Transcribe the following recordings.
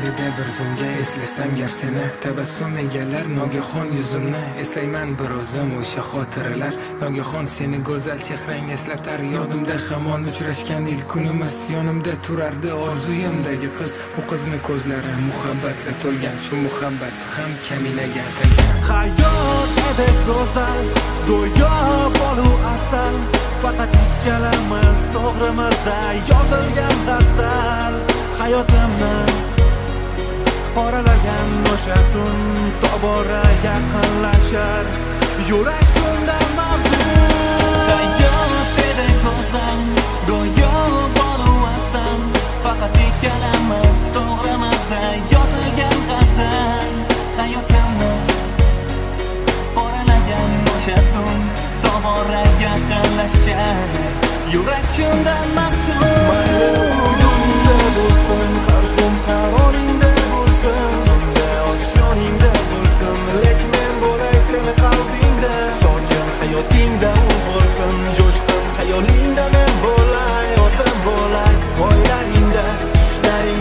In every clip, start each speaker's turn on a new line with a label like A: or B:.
A: maylida bir zumga eslasam gar seni tabassum egallar nogahon yuzimni eslayman bir o'zim. O'sha xotiralar nogahon seni go'zal chehrang eslatar. Yodimda hamon uchrashgan ilk kunimiz. Yonimda turardi orzuyimdagi qiz. U qizni ko'zlari muhabbatga to'lgan. Shu muhabbat ham kaminaga atalgan.
B: Hayot edi go'zal go'yo bolu asal. Faqat ikkalamiz to'g'rimizda yozilgan g'azal hayotimni oralagan o'sha tun tobora yaqinlashar. Yurak shunda mavzu hayot edi go'zal go'yo boluvasan faqat ikkalamiz to'g'rimizda yozilgan g'azal hayotimni oralagan o'sha tun tobora yaqinlashar. Yurak shundan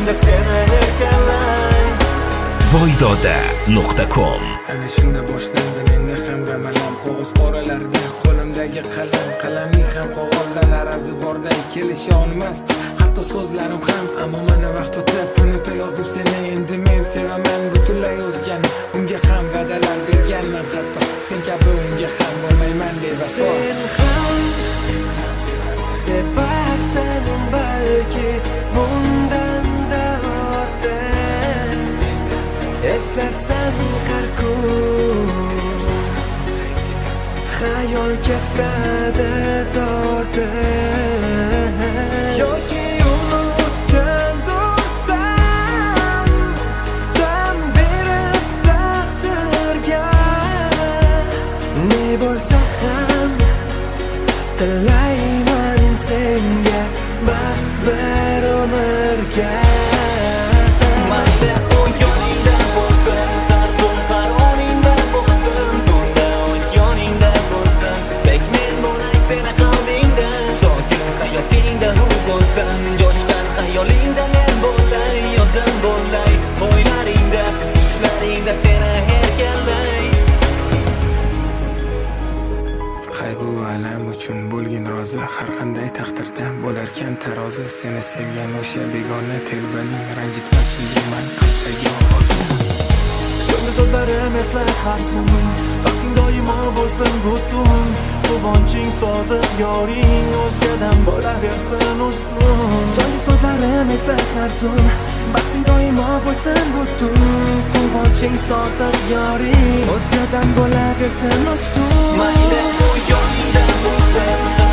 B: tushlaringda seni erkalay
C: voydoda.com
A: ana shunda boshlandi menda ham ramalan qog'oz qoralarda qo'limdagi qalam qalaming ham qog'ozdan arazi borday kelisha olmasdi hatto so'zlarim ham ammo mana vaqt o'tib unutay yozib seni endi men sevaman butunlay o'zgan unga ham va'dalar berganman hatto sen kabi unga ham bo'lmayman bevafo
B: sen ham sevarsan balki eslarsan har kun xayol ketadi tortib. Yoki tan bo'lsa ham tilayman senga baxt bir umrga. Bo'lsin jo'shqin xayolingda men bo'lay o'zim bo'lay o'ylaringda tushlaringda seni erkalay
A: qayg'u alam uchun bo'lgin rozi har qanday taqdirda bo'larkan tarozi. Seni sevgan o'sha begona telbaning ranjitmasin deyman qalbdagi ovozim
B: So'nggi so'zlarim esla har Baxting doimo bo'lsin butun Quvonching sodiq yoring o'zgadan bo'laversin ustun So'nggi so'zlarim esla har zum Baxting doimo bo'lsin butun Quvonching sodiq yoring o'zgadan bo'laversin ustun Mayli u yoningda bo'lsin